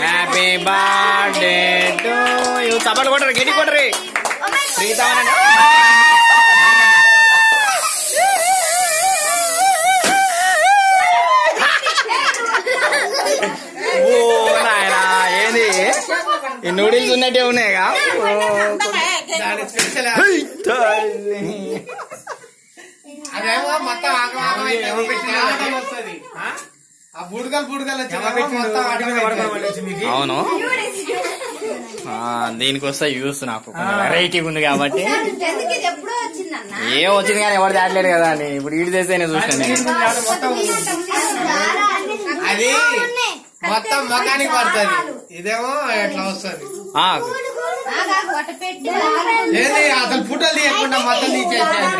Happy birthday to you చప్పట్లు కొట్టరు గట్టి కొట్టరు. ప్రీతమనండి ఓ నాయనా ఏంది? ఈ నూడిల్స్ ఉన్నట్టే ఉన్నాయిగా. అదేమో మొత్తం ఆగం ఆగం పెట్టిన బుడగలు బుడగలు. అవును. ఆ, దీనికి వస్తే యూస్ నాకు వెరైటీగా ఉంది కాబట్టి. ఏం వచ్చింది కానీ ఎవరు దాటలేదు కదా అని. ఇప్పుడు ఈడు చేస్తేనే చూసాను నేను. అది మొత్తం మొఖానికి పడుతుంది. ఇదేమో ఎట్లా వస్తుంది? అసలు ఫోటోలు తీయకుండా మొత్తం తీసేసారు